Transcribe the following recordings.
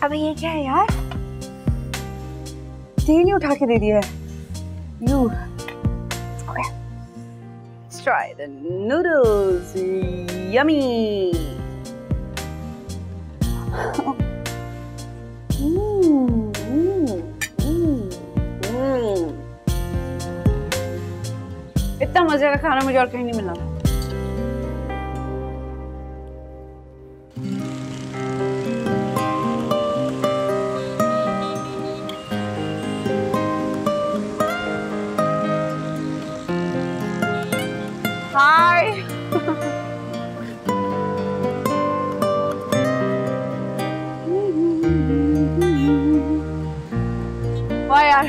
ابھی یہ کیا ہے یار تین ہی اٹھا کے دے دیا ہے you try the noodles. Yummy. Mm, mm, mm, mm. اتنا مزے کا کھانا مجھے اور کہیں نہیں ملا Hi. Why are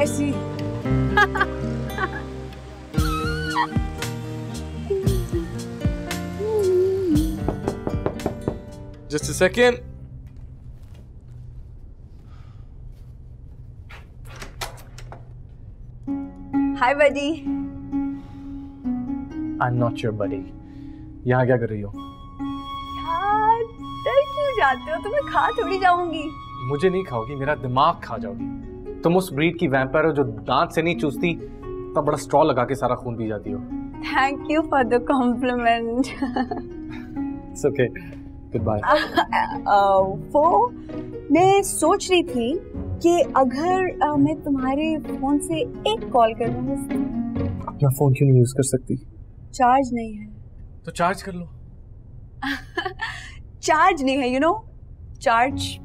easy? Just a second. Hi, buddy. I'm not your buddy. یہاں کیا کر رہی ہو یار ڈر کیوں جاتے ہو تمہیں کھا تھوڑی جاؤں گی مجھے نہیں کھاؤ گی میرا دماغ کھا جاؤ گی تم اس بریڈ کی ویمپائر ہو جو دانت سے نہیں چوستی تب بڑا اسٹرا لگا کے سارا خون پی جاتی ہو thank you for the compliment it's okay good bye وہ میں سوچ رہی تھی کہ اگر میں تمہارے فون سے ایک کال کر بس اپنا فون کیوں نہیں یوز کر سکتی چارج نہیں ہے۔ تو چارج کر لو۔ چارج نہیں ہے یو نو چارج